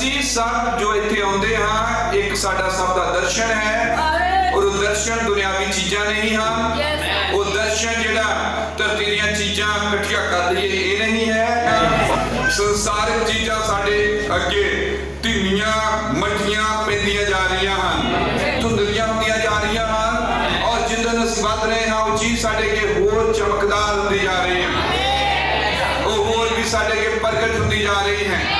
ਅਸੀਂ ਸਭ ਜੋ ਇੱਥੇ ਆਉਂਦੇ ਹਾਂ ਇੱਕ ਸਾਡਾ ਸਭ ਦਾ ਦਰਸ਼ਨ ਹੈ ਔਰ ਉਹ ਦਰਸ਼ਨ ਦੁਨਿਆਵੀ ਚੀਜ਼ਾਂ ਨਹੀਂ ਹਨ ਉਹ ਦਰਸ਼ਨ ਜਿਹੜਾ ਧਰਤੀ ਦੀਆਂ ਚੀਜ਼ਾਂ ਇਕੱਠੀਆਂ ਕਰ ਲਈਏ ਇਹ ਨਹੀਂ ਹੈ ਸੰਸਾਰਿਕ ਚੀਜ਼ਾਂ ਸਾਡੇ ਅੱਗੇ ਧੀਮੀਆਂ ਮੱਠੀਆਂ ਪੈਂਦੀਆਂ ਜਾ ਰਹੀਆਂ ਹਨ ਧੁੰਦਲੀਆਂ ਹੁੰਦੀਆਂ ਜਾ ਰਹੀਆਂ ਹਨ ਔਰ ਜਿੱਦਨ ਅਸੀਂ ਵੱਧ ਰਹੇ ਹਾਂ ਉਹ ਚੀਜ਼ ਸਾਡੇ ਅੱਗੇ ਹੋਰ ਚਮਕਦਾਰ ਹੁੰਦੀ ਜਾ ਰਹੀ ਹੈ ਉਹ ਹੋਰ ਵੀ ਸਾਡੇ ਅੱਗੇ ਪ੍ਰਗਟ ਹੁੰਦੀ ਜਾ ਰਹੀ ਹੈ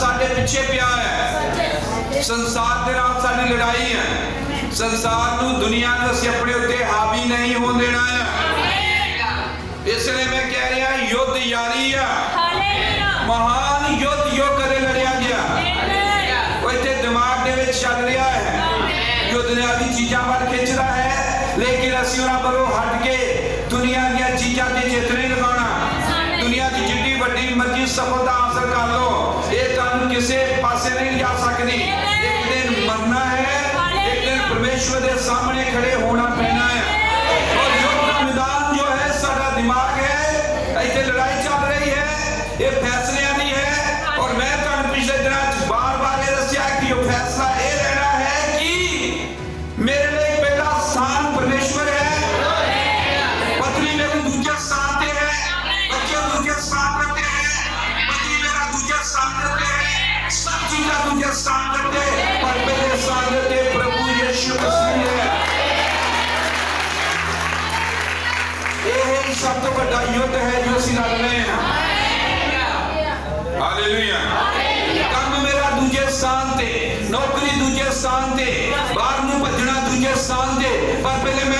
ਸਾਡੇ ਪਿੱਛੇ ਪਿਆ ਹੈ। ਸੰਸਾਰ ਦੇ ਨਾਲ ਸਾਡੀ ਲੜਾਈ ਹੈ। ਸੰਸਾਰ ਨੂੰ ਦੁਨੀਆ ਨੂੰ ਅਸੀਂ ਆਪਣੇ ਉੱਤੇ ਹਾਵੀ ਨਹੀਂ ਹੋਣ ਦੇਣਾ ਹੈ। ਇਸ ਲਈ ਮੈਂ ਕਹਿ ਰਿਹਾ ਯੁੱਧ ਜਾਰੀ ਆ ਮਹਾਨ ਯੁੱਧ ਜੋ ਕਦੇ ਲੜਿਆ ਗਿਆ। ਉਹ ਇੱਥੇ ਦਿਮਾਗ ਦੇ ਵਿੱਚ ਚੱਲ ਰਿਹਾ ਹੈ। ਯੁੱਧ ਨੇ ਆਦੀ ਚੀਜ਼ਾਂ ਵੱਲ ਖਿੱਚਦਾ ਹੈ। ਲੇਕਿਨ ਅਸੀਂ ਉਹਨਾਂ ਵੱਲੋਂ ਹਟ ਕੇ ਦੁਨੀਆ ਦੀਆਂ ਚੀਜ਼ਾਂ ਤੇ ਜਿੱਤ ਨਹੀਂ ਲਗਾਉਣਾ। ਦੁਨੀਆ ਦੀ ਜਿੱਡੀ ਵੱਡੀ ਮਰਜ਼ੀ ਸਫਲਤਾ सांगटे पर बड़ा युद्ध है। जो सिखाने हालेलुया। काम मेरा दूजे शांत नौकरी दूजे स्थान बाहर नु भजना दूजे से पर पहले मैं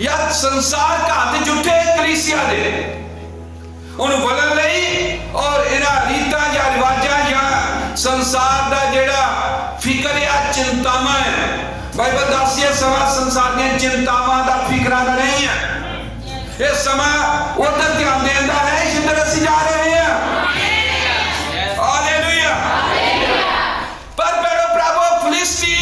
ਜਾਂ ਸੰਸਾਰ ਘਾਤ ਜੁੱਠੇ ਕਲੀਸਿਆ ਦੇ ਉਹਨੂੰ ਬਦਲਣ ਲਈ ਔਰ ਇਹਨਾਂ ਰੀਤਾਂ ਜਾਂ ਰਿਵਾਜਾਂ ਜਾਂ ਸੰਸਾਰ ਦਾ ਜਿਹੜਾ ਫਿਕਰ ਆ ਚਿੰਤਾਵਾਂ ਹੈ ਬਾਈਬਲ ਦੱਸਦੀ ਹੈ ਸਮਾਂ ਸੰਸਾਰ ਦੀਆਂ ਚਿੰਤਾਵਾਂ ਦਾ ਫਿਕਰਾਂ ਦਾ ਨਹੀਂ ਹੈ ਇਹ ਸਮਾਂ ਉਧਰ ਧਿਆਨ ਦੇਂਦਾ ਹੈ ਜਿੱਧਰ ਅਸੀਂ ਜਾ ਰਹੇ ਹਾਂ ਹਾਲੇਲੂਇਆ ਪਰ ਬੇੜੋ ਪ੍ਰਭੂ ਫਲਿਸਤੀ ਤੇਰੀ ਘਾਤ 'ਚ ਹੈ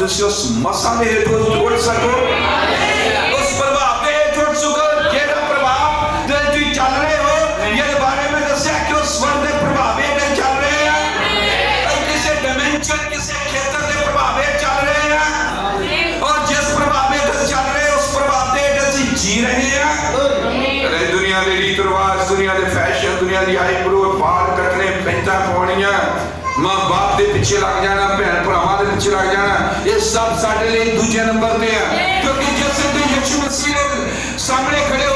ਤੁਸੀਂ ਉਸ ਮਸਾ ਦੇ ਹੇਠੋਂ ਜੋੜ ਸਕੋ। ਉਸ ਪ੍ਰਭਾਵ ਦੇ ਹੇਠ ਸਕੋ। ਜਿਹੜਾ ਪ੍ਰਭਾਵ ਦੇ ਤੁਸੀਂ ਚੱਲ ਰਹੇ ਹੋ, ਇਹਦੇ ਬਾਰੇ ਵਿੱਚ ਦੱਸਿਆ ਕਿ ਉਹ ਸਵਰਗ ਦੇ ਪ੍ਰਭਾਵ ਹੇਠ ਚੱਲ ਰਹੇ ਆ। ਔਰ ਕਿਸੇ ਡਾਈਮੈਂਸ਼ਨ ਕਿਸੇ ਖੇਤਰ ਦੇ ਪ੍ਰਭਾਵ ਚੱਲ ਰਹੇ ਆ। ਔਰ ਜਿਸ ਪ੍ਰਭਾਵ ਹੇਠ ਚੱਲ ਰਹੇ, ਉਸ ਪ੍ਰਭਾਵ ਦੇ ਅਸੀਂ ਜੀ ਰਹੇ ਆ। ਅਰੇ ਦੁਨੀਆ ਦੇ ਰੀਤ ਰਿਵਾਜ, ਦੁਨੀਆ ਦੇ ਫੈਸ਼ਨ ਦੁਨੀਆ ਦੀ ਹਾਈ ਬਾਲ ਕੱਟਣੇ ਪੈਂਟਾਂ ਪਾਉਣੀਆਂ। ਮਾਂ ਬਾਪ ਦੇ ਪਿੱਛੇ ਲੱਗ ਜਾਣਾ ਭੈਣ ਭਰਾਵਾਂ ਦੇ ਪਿੱਛੇ ਲੱਗ ਜਾਣਾ ਇਹ ਸਭ ਸਾਡੇ ਲਈ ਦੂਜੇ ਨੰਬਰ ਤੇ ਆ ਕਿਉਂਕਿ ਜਿਸ ਤੇ ਯਿਸੂ ਮਸੀਹ ਨੇ ਸਾਹਮਣੇ ਖੜੇ